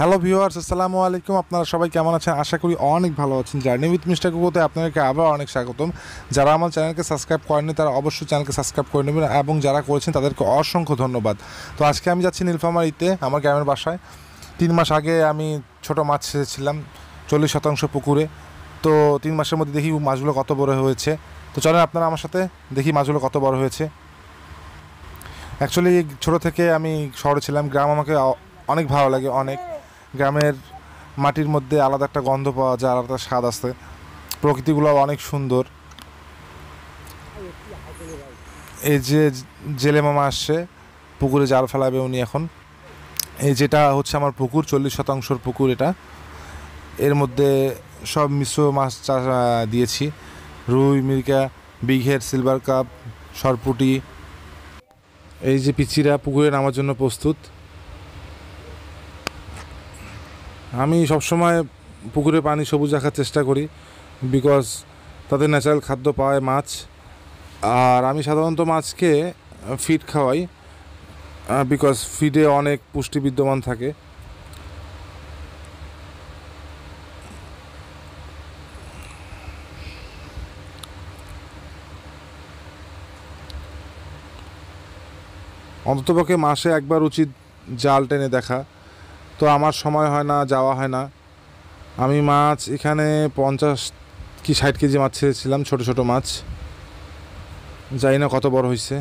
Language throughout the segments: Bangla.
হ্যালো ভিউয়ার্স আসসালামু আলাইকুম। আপনারা সবাই কেমন আছেন? আশা করি অনেক ভালো আছেন। জার্নি উইথ মিস্টার কুকুতে আপনাদেরকে আবার অনেক স্বাগতম। যারা আমার চ্যানেলকে সাবস্ক্রাইব করেননি, তারা অবশ্যই চ্যানেলকে সাবস্ক্রাইব করে নেবেন এবং যারা করেছেন, তাদেরকে অসংখ্য ধন্যবাদ। তো আজকে আমি যাচ্ছি নীলফামারিতে, আমার গ্রামের বাসায়। তিন মাস আগে আমি ছোট মাছ ছেড়েছিলাম চল্লিশ শতাংশ পুকুরে। তো তিন মাসের মধ্যে দেখি মাছগুলো কত বড় হয়েছে। তো চলেন আপনারা আমার সাথে দেখি মাছগুলো কত বড় হয়েছে। অ্যাকচুয়ালি ছোটো থেকে আমি শহরে ছিলাম। গ্রাম আমাকে অনেক ভালো লাগে, অনেক। গ্রামের মাটির মধ্যে আলাদা একটা গন্ধ পাওয়া যায়, আলাদা স্বাদ আসে। প্রকৃতিগুলো অনেক সুন্দর। এই যে জেলে মামা আসছে, পুকুরে জাল ফেলাবে উনি এখন। এই যেটা হচ্ছে আমার পুকুর, চল্লিশ শতাংশর পুকুর এটা। এর মধ্যে সব মিশ্র মাছ চাষ দিয়েছি। রুই, মিরিকা, বিঘের সিলভার কাপ, সরপুটি। এই যে পিচিরা পুকুরে নামার জন্য প্রস্তুত। আমি সবসময় পুকুরে পানি সবুজ রাখার চেষ্টা করি বিকজ তাদের ন্যাচারাল খাদ্য পায় মাছ। আর আমি সাধারণত মাছকে ফিড খাওয়াই বিকজ ফিডে অনেক পুষ্টি বিদ্যমান থাকে। অন্ততপক্ষে মাসে একবার উচিত জাল টেনে দেখা। তো আমার সময় হয় না, যাওয়া হয় না। আমি মাছ এখানে পঞ্চাশ কি ষাট কেজি মাছ ছেড়েছিলাম, ছোট ছোট মাছ। জানি না কত বড় হয়েছে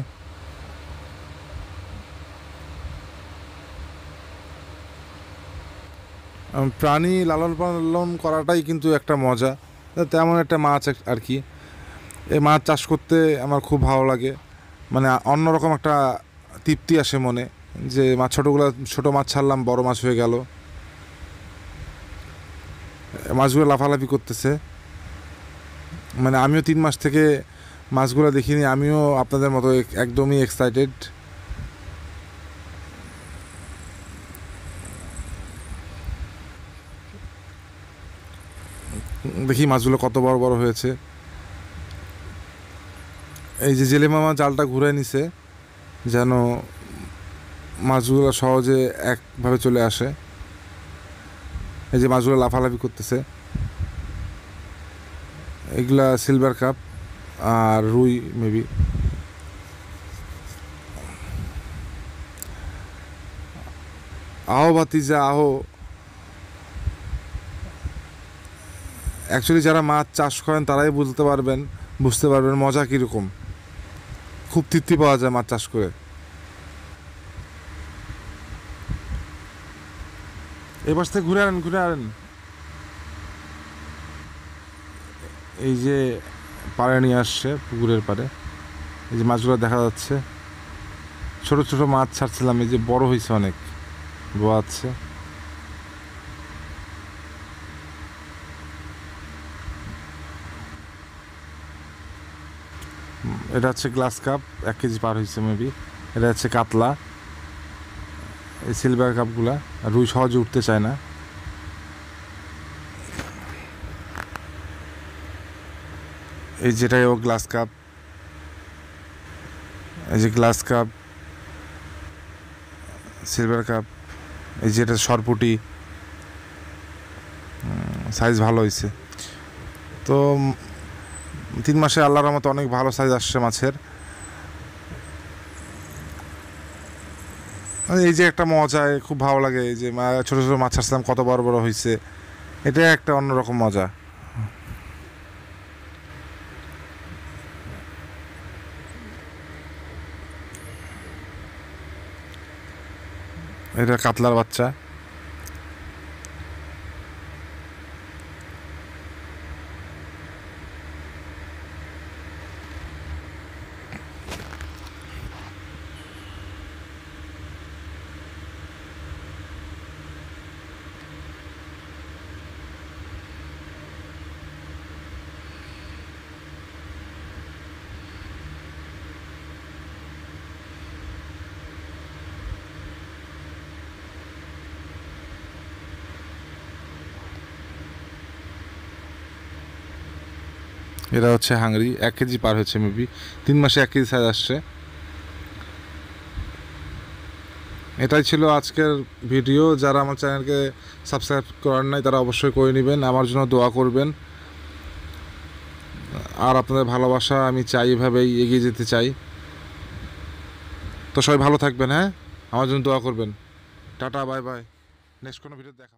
প্রাণী লালন পালন করাটাই কিন্তু একটা মজা। তেমন একটা মাছ আর কি। এই মাছ চাষ করতে আমার খুব ভালো লাগে। মানে অন্যরকম একটা তৃপ্তি আসে মনে। যে মাছ ছোটোগুলো, ছোটো মাছ ছাড়লাম, বড় মাছ হয়ে গেল। মাছগুলো লাফালাফি করতেছে। মানে আমিও তিন মাস থেকে মাছগুলো দেখিনি, আমিও আপনাদের মতো একদমই এক্সাইটেড দেখি মাছগুলো কত বড় বড় হয়েছে। এই যে জেলে মামা জালটা ঘুরে নিছে, যেন মাছগুলো সহজে একভাবে চলে আসে। এই যে মাছগুলো লাফালাফি করতেছে। এগুলা সিলভার কাপ আর রুই মেবি আহো ভাতিজা, আহো। অ্যাকচুয়ালি যারা মাছ চাষ করেন, তারাই বুঝতে পারবেন বুঝতে পারবেন মজা কীরকম। খুব তৃপ্তি পাওয়া যায় মাছ চাষ করে। এই পাশ থেকে ঘুরে আনেন ঘুরে আনেন। এই যে পাড়ে নিয়ে আসছে, পুকুরের পাড়ে। এই যে মাছগুলো দেখা যাচ্ছে। ছোট ছোট মাছ ছাড়ছিলাম, এই যে বড় হয়েছে অনেক। বোয়াচ্ছে এটা হচ্ছে গ্লাস কাপ, এক কেজি পার হয়েছে মেবি। এটা হচ্ছে কাতলা। এই সিলভার কাপগুলা রুই সহজে উঠতে চায় না। এই যেটাই ও গ্লাস কাপ এই যে গ্লাস কাপ সিলভার কাপ এই যে এটা সরপুটি সাইজ ভালো হয়েছে তো, তিন মাসে আল্লাহর মতো অনেক ভালো সাইজ আসছে মাছের। এই যে একটা মজা খুব ভালো লাগে এই যে ছোটো ছোটো মাছ ছাড়ছিলাম কত বড় বড় হয়েছে এটা একটা অন্যরকম মজা। এটা কাতলার বাচ্চা। এটা হচ্ছে হাঙ্গরি এক কেজি পার হয়েছে মেবি। তিন মাসে এক কেজি সাইজ আসছে। এটাই ছিল আজকের ভিডিও। যারা আমার চ্যানেলকে সাবস্ক্রাইব করার নাই, তারা অবশ্যই করে নেবেন। আমার জন্য দোয়া করবেন। আর আপনাদের ভালোবাসা আমি চাই, এভাবেই এগিয়ে যেতে চাই। তো সবাই ভালো থাকবেন হ্যাঁ? আমার জন্য দোয়া করবেন। টাটা বাই বাই নেক্সট কোনো ভিডিও দেখা।